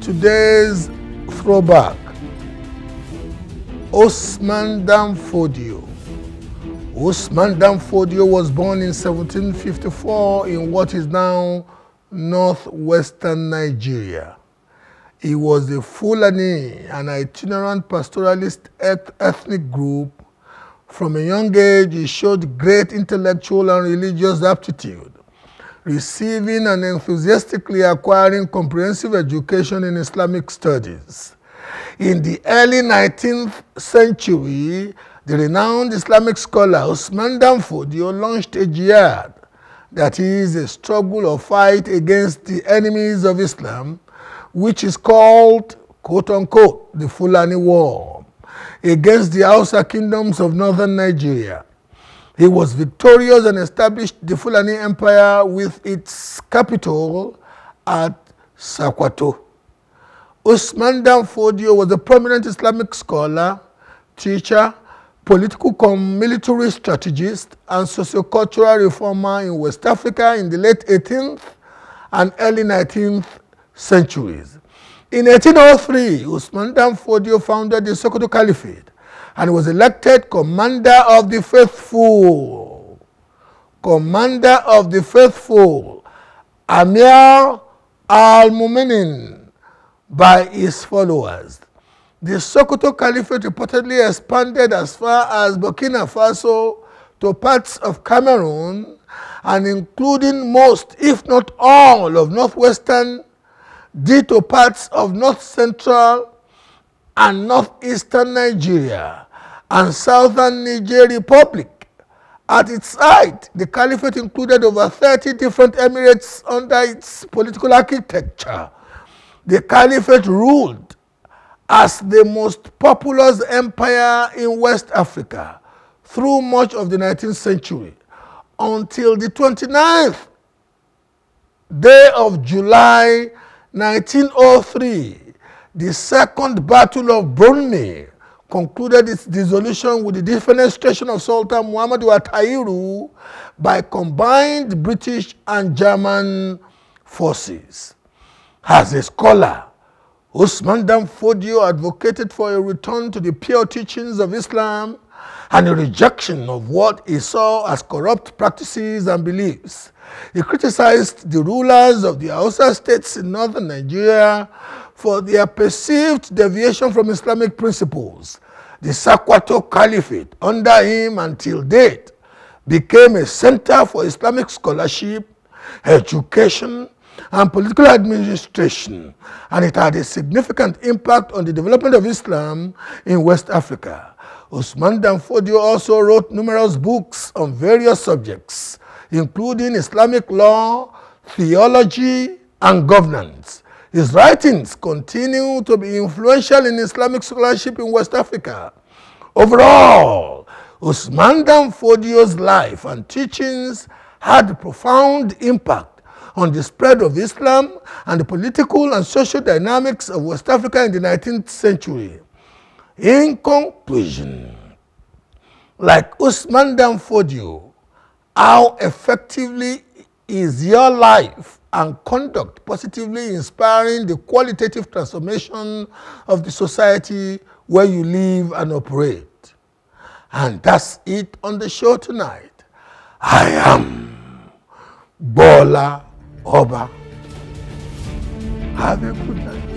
today's throwback. Usman Dan Fodio. Usman Dan Fodio was born in 1754 in what is now northwestern Nigeria. He was a Fulani, an itinerant pastoralist ethnic group. From a young age, he showed great intellectual and religious aptitude, receiving and enthusiastically acquiring comprehensive education in Islamic studies. In the early 19th century, the renowned Islamic scholar Usman Danfodio launched a jihad, that is, a struggle or fight against the enemies of Islam, which is called, quote unquote, the Fulani War, against the Hausa kingdoms of northern Nigeria. He was victorious and established the Fulani Empire with its capital at Sakwato. Usman Dan Fodio was a prominent Islamic scholar, teacher, political military strategist, and sociocultural reformer in West Africa in the late 18th and early 19th centuries. In 1803, Usman Dan Fodio founded the Sokoto Caliphate and was elected commander of the faithful. Commander of the faithful, Amir al-Muminin, by his followers. The Sokoto Caliphate reportedly expanded as far as Burkina Faso to parts of Cameroon and including most, if not all, of northwestern to parts of north central and northeastern Nigeria and southern Niger Republic. At its height, the caliphate included over 30 different emirates under its political architecture. The caliphate ruled as the most populous empire in West Africa through much of the 19th century until the 29th day of July 1903, the Second Battle of Brunei concluded its dissolution with the defenestration of Sultan Muhammadu Atairu by combined British and German forces. As a scholar, Usman Dan Fodio advocated for a return to the pure teachings of Islam and a rejection of what he saw as corrupt practices and beliefs. He criticized the rulers of the Hausa states in northern Nigeria for their perceived deviation from Islamic principles. The Sakwato Caliphate, under him until date, became a center for Islamic scholarship, education, and political administration, and it had a significant impact on the development of Islam in West Africa. Usman Danfodio also wrote numerous books on various subjects, including Islamic law, theology, and governance. His writings continue to be influential in Islamic scholarship in West Africa. Overall, Usman Danfodio's life and teachings had profound impact on the spread of Islam and the political and social dynamics of West Africa in the 19th century. In conclusion, like Usman Danfodio, how effectively is your life and conduct positively inspiring the qualitative transformation of the society where you live and operate? And that's it on the show tonight. I am Bola Oba. Have a good night.